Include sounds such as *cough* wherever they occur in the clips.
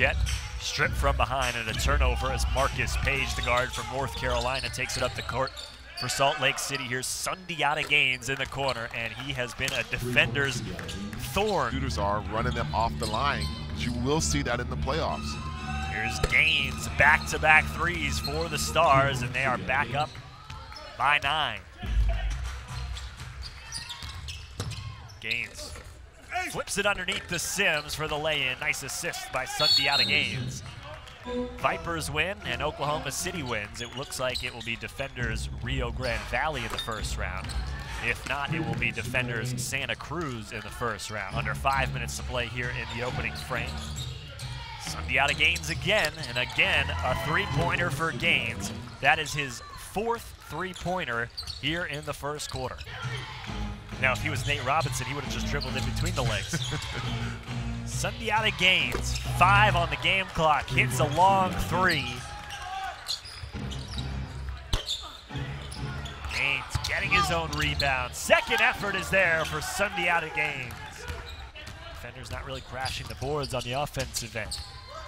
Majette stripped from behind and a turnover as Marcus Paige, the guard from North Carolina, takes it up the court for Salt Lake City. Here's Sundiata Gaines in the corner, and he has been a defender's thorn. Shooters are running them off the line. You will see that in the playoffs. Here's Gaines, back-to-back threes for the Stars, and they are back up by nine. Gaines flips it underneath the Sims for the lay-in. Nice assist by Sundiata Gaines. Vipers win and Oklahoma City wins. It looks like it will be D-Fenders Rio Grande Valley in the first round. If not, it will be D-Fenders Santa Cruz in the first round. Under five minutes to play here in the opening frame. Sundiata Gaines again, and again a three-pointer for Gaines. That is his fourth three-pointer here in the first quarter. Now, if he was Nate Robinson, he would have just dribbled in between the legs. *laughs* Sundiata Gaines, five on the game clock, hits a long three. Gaines getting his own rebound. Second effort is there for Sundiata Gaines. D-Fenders not really crashing the boards on the offensive end.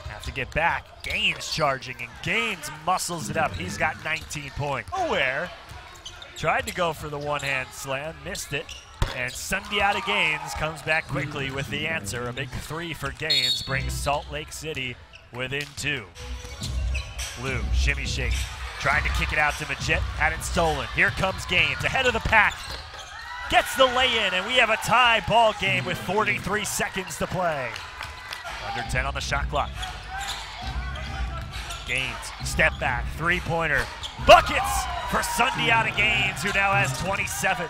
Have to get back. Gaines charging, and Gaines muscles it up. He's got 19 points. Nowhere. Tried to go for the one-hand slam, missed it. And Sundiata Gaines comes back quickly with the answer. A big three for Gaines brings Salt Lake City within two. Blue, shimmy shake, trying to kick it out to Majette, had it stolen. Here comes Gaines, ahead of the pack. Gets the lay-in, and we have a tie ball game with 43 seconds to play. Under 10 on the shot clock. Gaines, step back, three-pointer. Buckets for Sundiata Gaines, who now has 27.